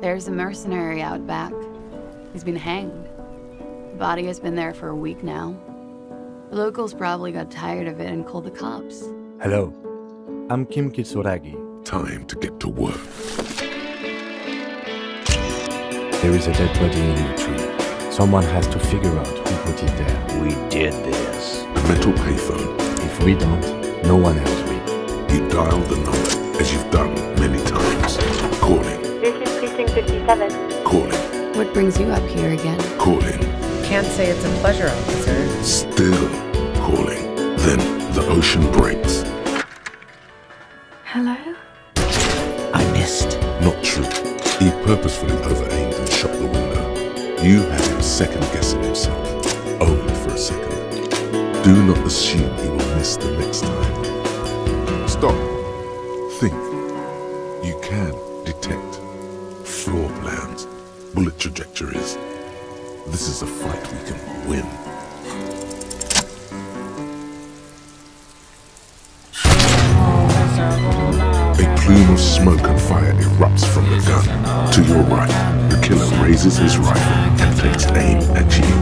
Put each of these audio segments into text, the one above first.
There's a mercenary out back. He's been hanged. The body has been there for a week now. The locals probably got tired of it and called the cops. Hello. I'm Kim Kitsuragi. Time to get to work. There is a dead body in the tree. Someone has to figure out who put it there. We did this. A metal payphone. If we don't, no one else will. You dial the number as you've done many Precinct 57. calling, What brings you up here again? calling, Can't say it's a pleasure, officer. still calling. Then the ocean breaks. Hello? I missed. Not true. He purposefully over-aimed and shot the window. You had him second-guessing himself. Only for a second. Do not assume he will miss the next time. Stop. Floor plans, bullet trajectories. This is a fight we can win. A plume of smoke and fire erupts from the gun. To your right, the killer raises his rifle and takes aim at you.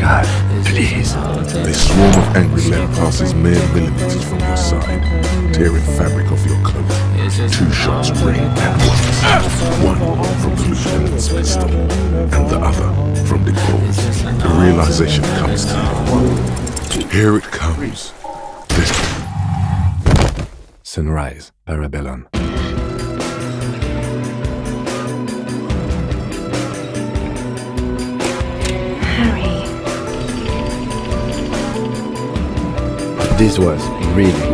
God, please. A swarm of angry lead passes mere millimeters from your side, tearing fabric off your coat. Two shots ring at once. One from the lieutenant's pistol, and the other from the Paul. The realization comes to you. Here it comes. Death. Sunrise, Parabellum. Harry. This was really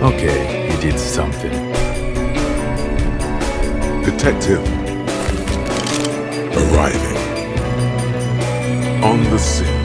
Okay, he did something. Detective. Arriving. On the scene.